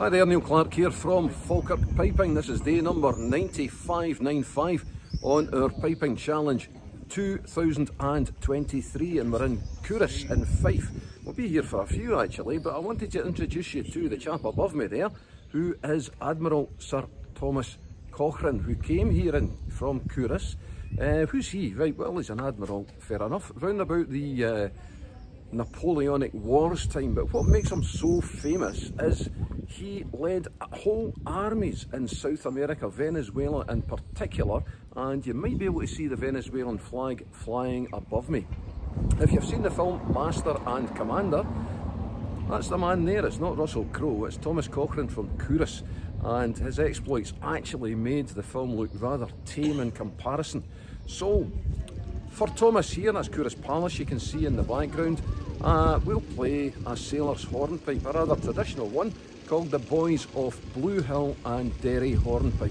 Hi there, Neil Clark here from Falkirk Piping. This is day number 9595 on our Piping Challenge 2023 and we're in Culross in Fife. We'll be here for a few actually, but I wanted to introduce you to the chap above me there, who is Admiral Sir Thomas Cochrane, who came here in, from Culross. Uh, who's he? Right, well, he's an admiral, fair enough. Round about the uh, Napoleonic Wars time, but what makes him so famous is he led whole armies in South America, Venezuela in particular, and you might be able to see the Venezuelan flag flying above me. If you've seen the film Master and Commander, that's the man there, it's not Russell Crowe, it's Thomas Cochrane from Culross, and his exploits actually made the film look rather tame in comparison. So, for Thomas here, that's Culross Palace you can see in the background, uh, we'll play a sailor's hornpipe, a rather traditional one, called the Boys of Blue Hill and Derry Hornpipe.